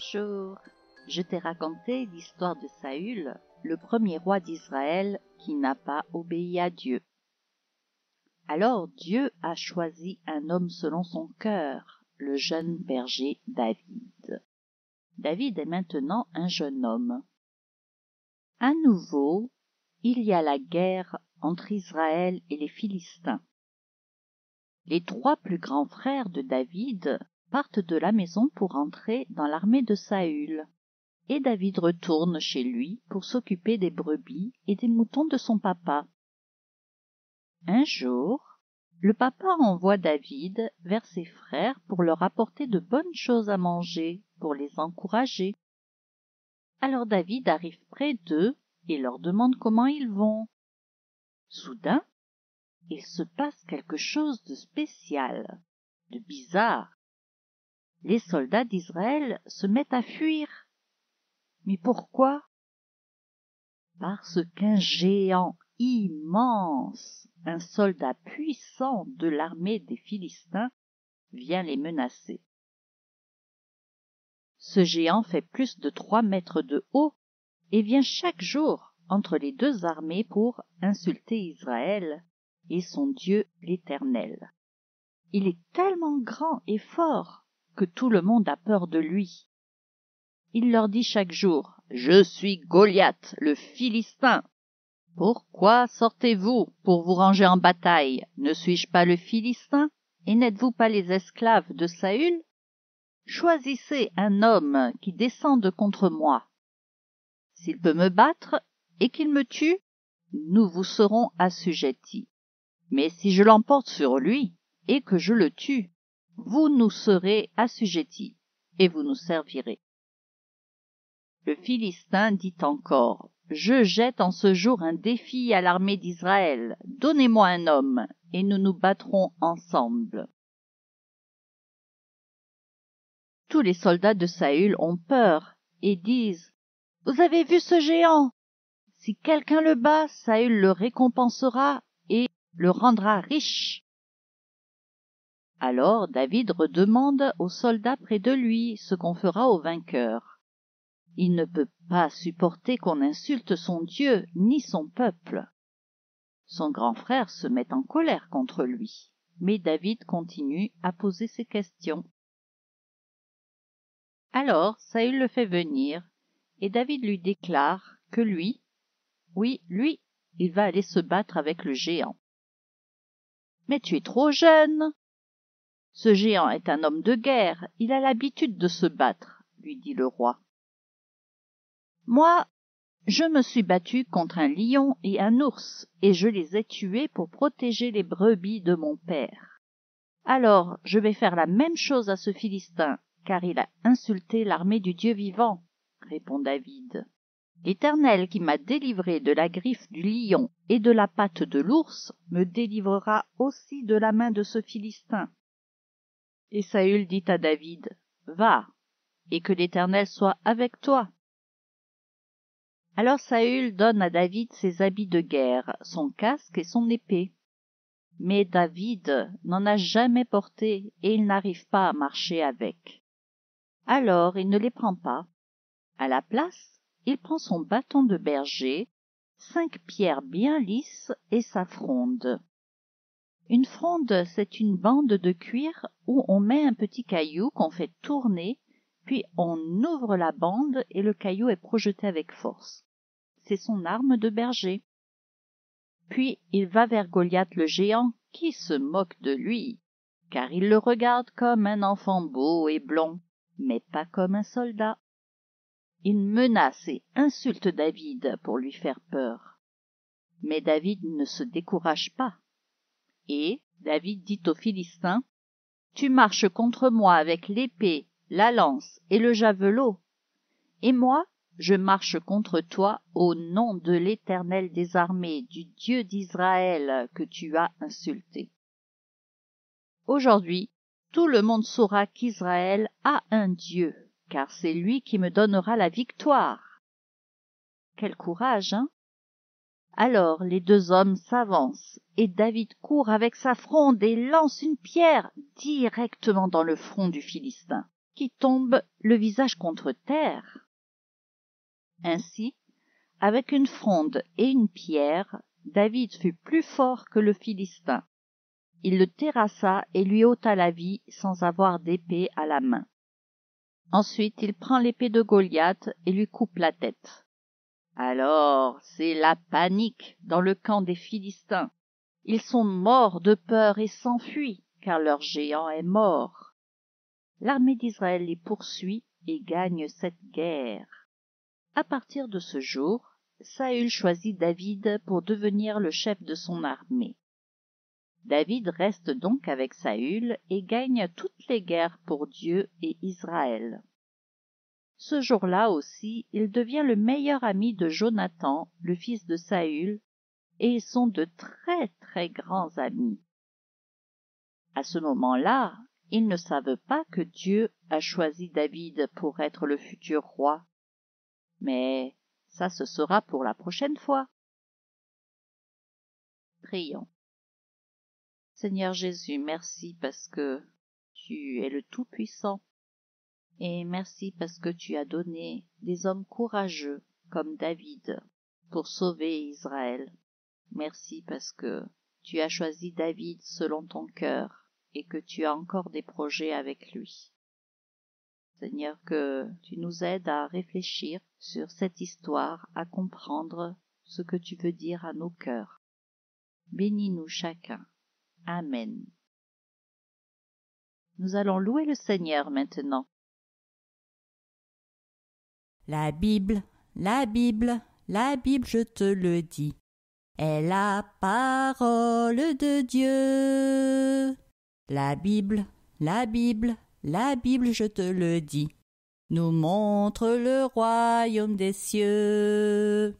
Bonjour. Je t'ai raconté l'histoire de Saül, le premier roi d'Israël qui n'a pas obéi à Dieu. Alors Dieu a choisi un homme selon son cœur, le jeune berger David. David est maintenant un jeune homme. À nouveau, il y a la guerre entre Israël et les Philistins. Les trois plus grands frères de David partent de la maison pour entrer dans l'armée de Saül. Et David retourne chez lui pour s'occuper des brebis et des moutons de son papa. Un jour, le papa envoie David vers ses frères pour leur apporter de bonnes choses à manger, pour les encourager. Alors David arrive près d'eux et leur demande comment ils vont. Soudain, il se passe quelque chose de spécial, de bizarre. Les soldats d'Israël se mettent à fuir. Mais pourquoi? Parce qu'un géant immense, un soldat puissant de l'armée des Philistins, vient les menacer. Ce géant fait plus de trois mètres de haut et vient chaque jour entre les deux armées pour insulter Israël et son Dieu l'Éternel. Il est tellement grand et fort tout le monde a peur de lui. Il leur dit chaque jour Je suis Goliath, le Philistin. Pourquoi sortez-vous pour vous ranger en bataille? Ne suis-je pas le Philistin? Et n'êtes-vous pas les esclaves de Saül? Choisissez un homme qui descende contre moi. S'il peut me battre et qu'il me tue, nous vous serons assujettis. Mais si je l'emporte sur lui et que je le tue, vous nous serez assujettis et vous nous servirez. Le Philistin dit encore, Je jette en ce jour un défi à l'armée d'Israël. Donnez-moi un homme, et nous nous battrons ensemble. Tous les soldats de Saül ont peur et disent, Vous avez vu ce géant? Si quelqu'un le bat, Saül le récompensera et le rendra riche. Alors David redemande aux soldats près de lui ce qu'on fera au vainqueur. Il ne peut pas supporter qu'on insulte son Dieu ni son peuple. Son grand frère se met en colère contre lui, mais David continue à poser ses questions. Alors Saül le fait venir, et David lui déclare que lui, oui, lui, il va aller se battre avec le géant. Mais tu es trop jeune. Ce géant est un homme de guerre, il a l'habitude de se battre, lui dit le roi. Moi, je me suis battu contre un lion et un ours, et je les ai tués pour protéger les brebis de mon père. Alors je vais faire la même chose à ce Philistin, car il a insulté l'armée du Dieu vivant, répond David. L'Éternel qui m'a délivré de la griffe du lion et de la patte de l'ours me délivrera aussi de la main de ce Philistin. Et Saül dit à David, Va, et que l'Éternel soit avec toi. Alors Saül donne à David ses habits de guerre, son casque et son épée. Mais David n'en a jamais porté et il n'arrive pas à marcher avec. Alors il ne les prend pas. À la place, il prend son bâton de berger, cinq pierres bien lisses et sa fronde. Une fronde, c'est une bande de cuir où on met un petit caillou qu'on fait tourner, puis on ouvre la bande et le caillou est projeté avec force. C'est son arme de berger. Puis il va vers Goliath le géant, qui se moque de lui, car il le regarde comme un enfant beau et blond, mais pas comme un soldat. Il menace et insulte David pour lui faire peur. Mais David ne se décourage pas. Et David dit aux Philistins, Tu marches contre moi avec l'épée, la lance et le javelot. Et moi, je marche contre toi au nom de l'Éternel des armées, du Dieu d'Israël que tu as insulté. Aujourd'hui, tout le monde saura qu'Israël a un Dieu, car c'est lui qui me donnera la victoire. Quel courage, hein Alors les deux hommes s'avancent, et David court avec sa fronde et lance une pierre directement dans le front du Philistin, qui tombe le visage contre terre. Ainsi, avec une fronde et une pierre, David fut plus fort que le Philistin. Il le terrassa et lui ôta la vie sans avoir d'épée à la main. Ensuite il prend l'épée de Goliath et lui coupe la tête. Alors c'est la panique dans le camp des Philistins. Ils sont morts de peur et s'enfuient, car leur géant est mort. L'armée d'Israël les poursuit et gagne cette guerre. À partir de ce jour, Saül choisit David pour devenir le chef de son armée. David reste donc avec Saül et gagne toutes les guerres pour Dieu et Israël. Ce jour-là aussi, il devient le meilleur ami de Jonathan, le fils de Saül, et ils sont de très très grands amis. À ce moment-là, ils ne savent pas que Dieu a choisi David pour être le futur roi. Mais ça ce sera pour la prochaine fois. Prions. Seigneur Jésus, merci parce que tu es le Tout-Puissant. Et merci parce que tu as donné des hommes courageux comme David pour sauver Israël. Merci parce que tu as choisi David selon ton cœur et que tu as encore des projets avec lui. Seigneur, que tu nous aides à réfléchir sur cette histoire, à comprendre ce que tu veux dire à nos cœurs. Bénis-nous chacun. Amen. Nous allons louer le Seigneur maintenant. La Bible, la Bible, la Bible, je te le dis, est la parole de Dieu. La Bible, la Bible, la Bible, je te le dis, nous montre le royaume des cieux.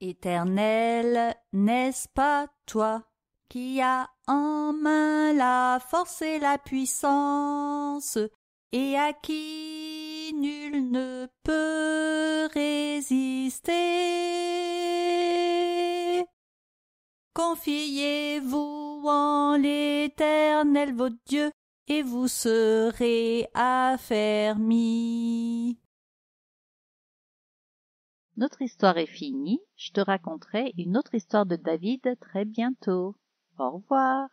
Éternel, n'est-ce pas toi qui as en main la force et la puissance, et à nul ne peut résister. Confiez-vous en l'Éternel votre Dieu, et vous serez affermis. Notre histoire est finie. Je te raconterai une autre histoire de David très bientôt. Au revoir.